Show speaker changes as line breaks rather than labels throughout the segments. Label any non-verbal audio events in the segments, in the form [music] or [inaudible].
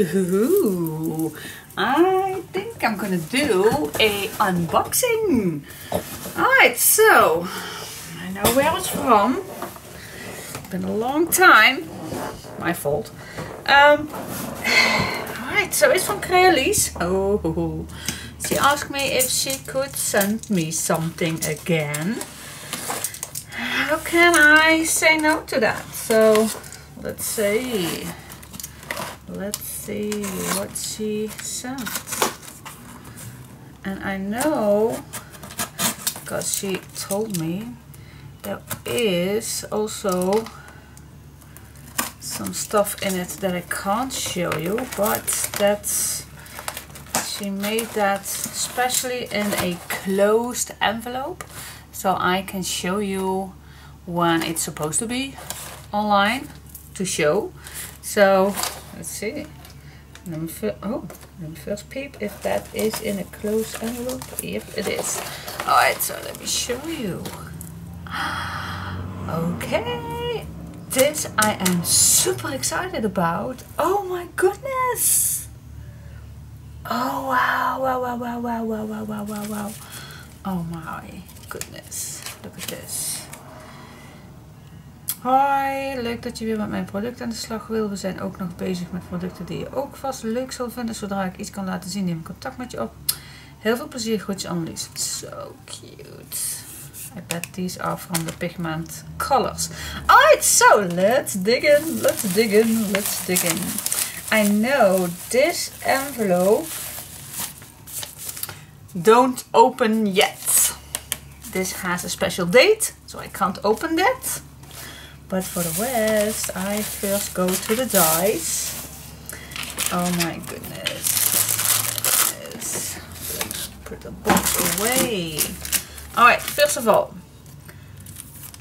Ooh, I think I'm gonna do a unboxing. Alright, so I know where it's from. Been a long time. My fault. Um, Alright, so it's from Crealies. Oh, she asked me if she could send me something again. How can I say no to that? So let's see. Let's see what she sent. And I know, because she told me, there is also some stuff in it that I can't show you, but that's, she made that especially in a closed envelope, so I can show you when it's supposed to be online to show. So let's see. Me oh, me first peep if that is in a closed envelope. Yep, it is. Alright, so let me show you. [gasps] Okay, this I am super excited about. Oh my goodness! Oh wow, wow, wow, wow, wow, wow, wow, wow, wow, wow. Oh my goodness, look at this. Hoi, leuk dat je weer met mijn product aan de slag wil. We zijn ook nog bezig met producten die je ook vast leuk zal vinden. Zodra ik iets kan laten zien, neem ik contact met je op. Heel veel plezier, groetjes Annelies. So cute. I bet these are from the pigment colors. Alright, so let's dig in, let's dig in, let's dig in. I know this envelope don't open yet. This has a special date, so I can't open that. But for the rest, I first go to the dice. Oh my goodness. Let's put the box away. Alright, first of all,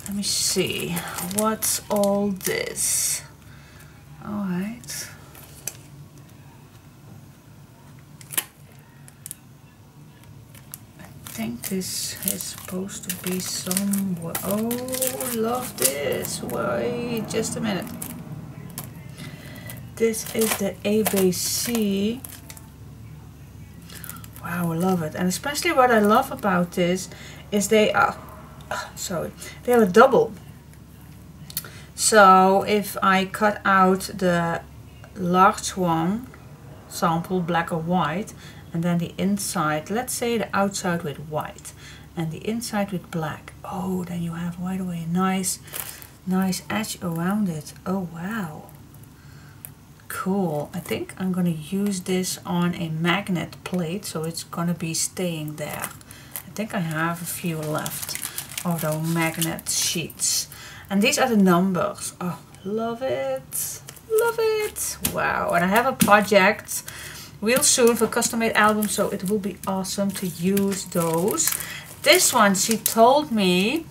let me see. What's all this? Alright. Think this is supposed to be somewhere. Oh, love this. Wait, just a minute. This is the ABC. Wow, I love it. And especially what I love about this is they are, [coughs] sorry, they are a double. So if I cut out the large one, sample black or white, and then the inside let's say the outside with white and the inside with black. Oh then you have right away a nice nice edge around it. Oh wow. Cool. I think I'm gonna use this on a magnet plate so it's gonna be staying there. I think I have a few left of those magnet sheets. And these are the numbers. Oh love it. Love it. Wow. And I have a project real soon for custom made albums so it will be awesome to use those. This one she told me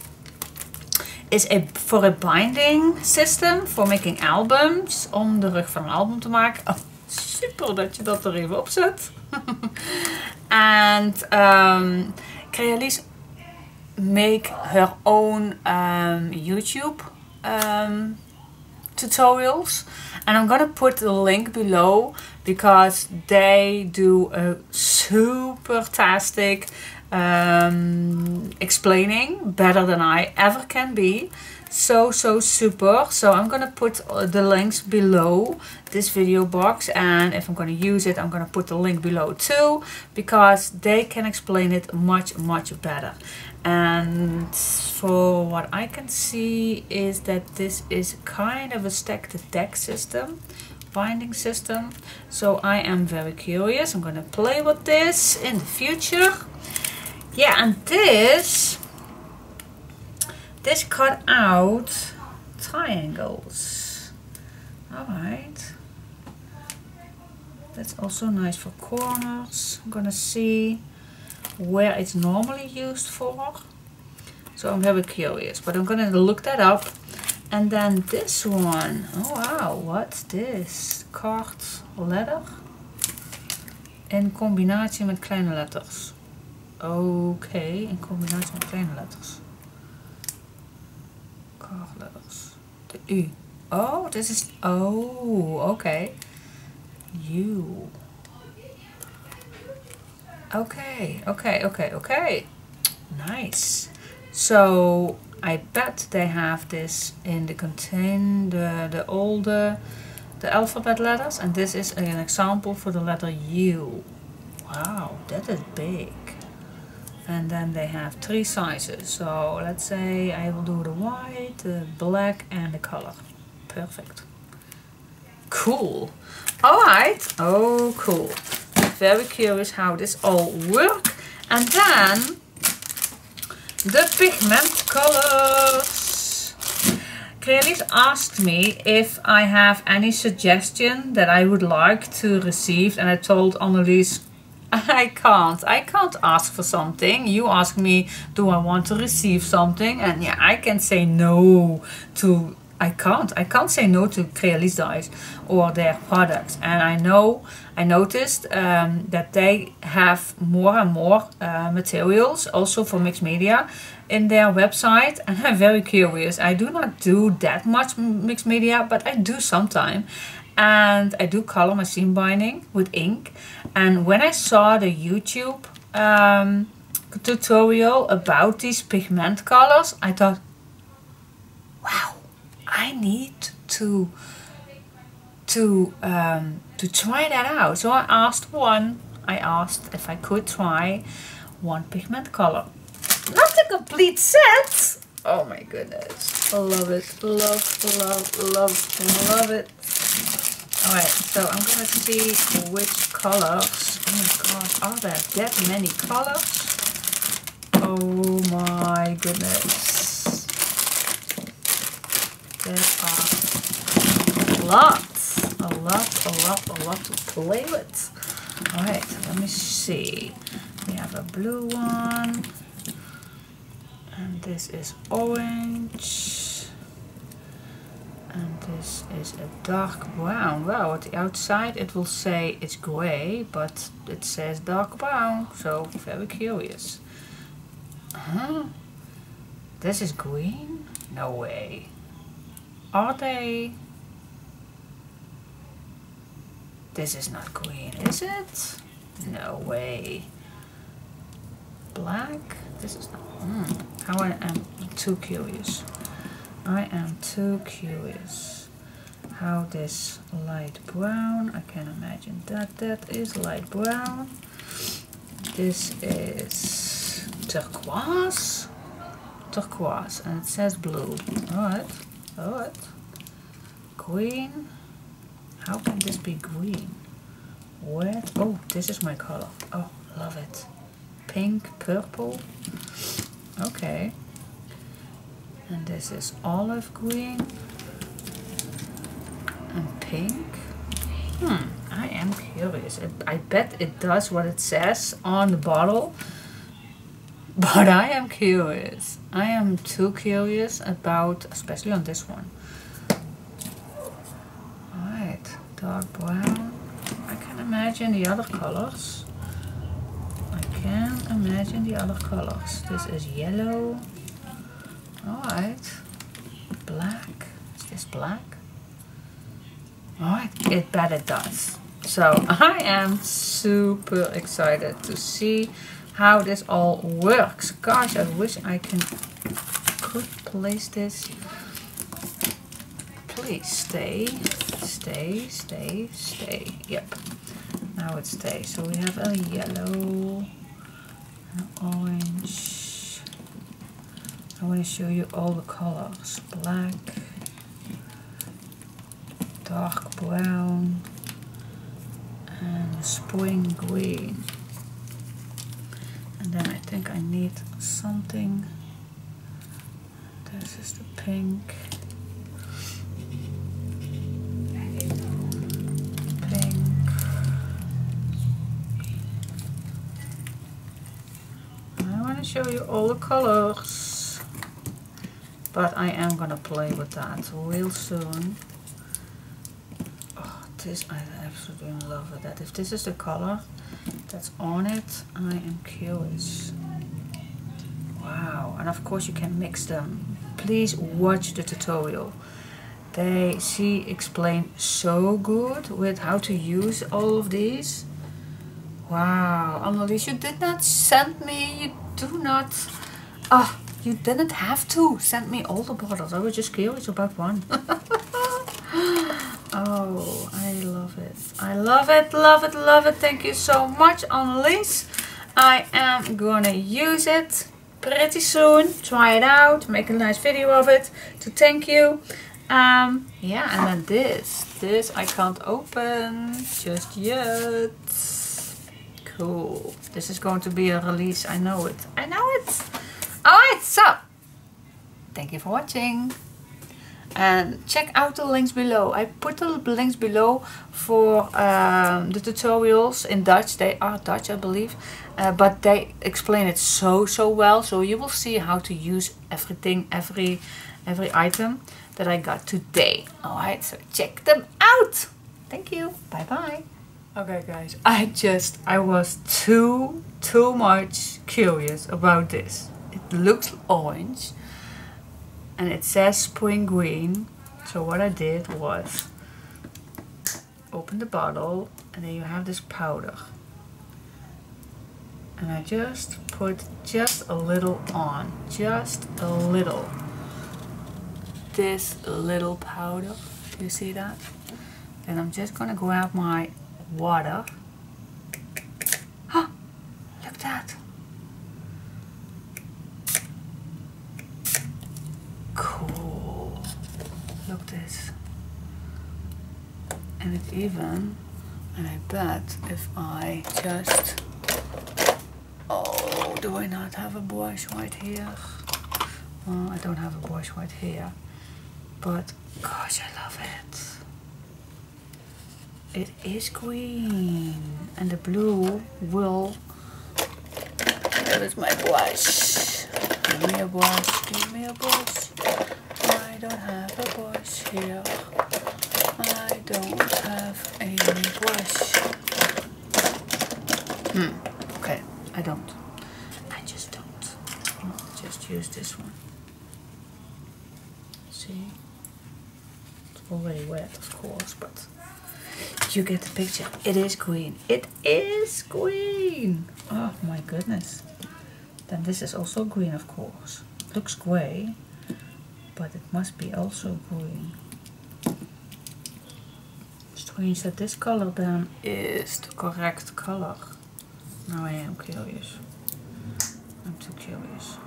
is a for a binding system for making albums om de rug van een album te maken. Oh, super dat je dat er even op zet. [laughs] And um, Crealies make her own um, YouTube um, tutorials. And I'm gonna put the link below because they do a super tastic um, explaining better than I ever can be so so super. So I'm gonna put uh, the links below this video box and if I'm gonna use it I'm gonna put the link below too because they can explain it much much better. And for what I can see is that this is kind of a stacked deck system binding system. So I am very curious. I'm gonna play with this in the future. Yeah and this this cut out triangles alright that's also nice for corners I'm gonna see where it's normally used for. So I'm very curious, but I'm gonna look that up. And then this one, oh wow, what's this? Card letter? In combination with kleine letters. Okay, in combination with kleine letters. Letters. De U. Oh, this is, oh, okay. U. Okay, okay, okay, okay. Nice. So I bet they have this in the contain the the older the alphabet letters and this is an example for the letter U. Wow, that is big. And then they have three sizes. So let's say I will do the white, the black and the color. Perfect. Cool. Alright. Oh, cool. Very curious how this all work. And then the pigment colors. Crealies asked me if I have any suggestion that I would like to receive and I told Annelies [laughs] I can't. I can't ask for something. You ask me, do I want to receive something? And yeah, I can say no to. I can't. I can't say no to Crealies dies or their products. And I know, I noticed um, that they have more and more uh, materials also for mixed media in their website. And [laughs] I'm very curious. I do not do that much mixed media, but I do sometimes and I do color machine binding with ink. And when I saw the YouTube um, tutorial about these pigment colors, I thought, wow, I need to to um, to try that out. So I asked one. I asked if I could try one pigment color. Not the complete set. Oh my goodness. I love it. Love, love, love, love it. Alright, so I'm gonna see which colors. Oh my gosh, are there that many colors? Oh my goodness. There are lots, a lot, a lot, a lot to play with. Alright, let me see. We have a blue one. And this is orange and this is a dark brown. Wow at the outside it will say it's gray but it says dark brown. So very curious. Huh? This is green? No way. Are they? This is not green is it? No way. Black? This is not hmm. how I am too curious I am too curious how this light brown, I can imagine that that is light brown. This is turquoise, turquoise, and it says blue. Alright, alright. Green, how can this be green? Where, oh, this is my color. Oh, love it. Pink, purple. Okay and this is olive green and pink. Hmm I am curious. I bet it does what it says on the bottle [laughs] but I am curious. I am too curious about especially on this one. Alright dark brown. I can imagine the other colors. I can imagine the other colors. This is yellow Alright. Black. Is this black? Alright, it bet it does. So I am super excited to see how this all works. Gosh, I wish I can could place this. Please stay, stay, stay, stay. Yep. Now it stays. So we have a yellow, an orange, I want to show you all the colors. Black dark brown and spring green. And then I think I need something. This is the pink. Pink. I want to show you all the colors but I am gonna play with that real soon. Oh, this, I absolutely love it. That if this is the color that's on it, I am curious. Wow, and of course you can mix them. Please watch the tutorial. They she explained so good with how to use all of these. Wow, Annelies, you did not send me, you do not, oh, you didn't have to send me all the bottles. I was just curious about one. [laughs] oh, I love it. I love it, love it, love it. Thank you so much, Annelies. I am gonna use it pretty soon. Try it out, make a nice video of it to thank you. Um, yeah, and then this. This I can't open just yet. Cool. This is going to be a release. I know it. I know it. Alright, so. Thank you for watching. And check out the links below. I put the links below for um, the tutorials in Dutch. They are Dutch, I believe. Uh, but they explain it so, so well. So you will see how to use everything, every, every item that I got today. Alright, so check them out. Thank you. Bye bye. Okay guys, I just, I was too, too much curious about this. It looks orange and it says spring green. So what I did was open the bottle and then you have this powder. And I just put just a little on, just a little this little powder. You see that? And I'm just gonna grab my water. Huh, look at that. Cool. Look this. And it even, and I bet if I just, oh, do I not have a brush right here? I don't have a brush right here but gosh I love it. It is green and the blue will that is my brush give me a brush give me a brush I don't have a brush here. I don't have any brush hmm okay I don't I just don't I'll use this one. See? It's already wet of course but you get the picture. It is green. It is green! Oh my goodness. Then this is also green of course. Looks gray but it must be also green. Strange that this color then is the correct color. Now I am curious. I'm too curious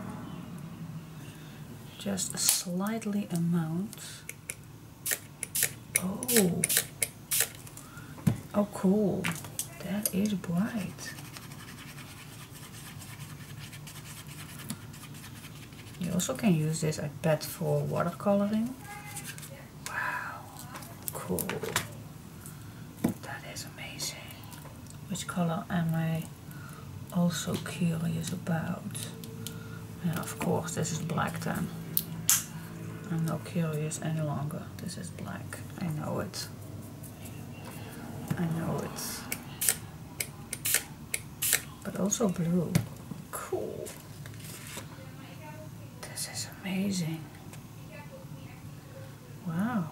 just a slightly amount Oh. Oh, cool. That is bright. You also can use this, I bet, for watercoloring. Wow. Cool. That is amazing. Which color am I also curious about? Yeah, of course, this is black then. I'm not curious any longer. This is black. I know it. I know it. But also blue. Cool. This is amazing. Wow.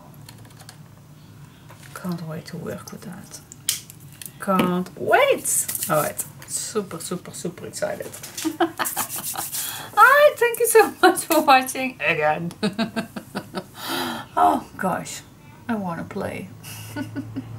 Can't wait to work with that. Can't wait! Alright. Super, super, super excited. [laughs] Thank you so [laughs] much for watching again. [laughs] oh gosh, I want to play. [laughs]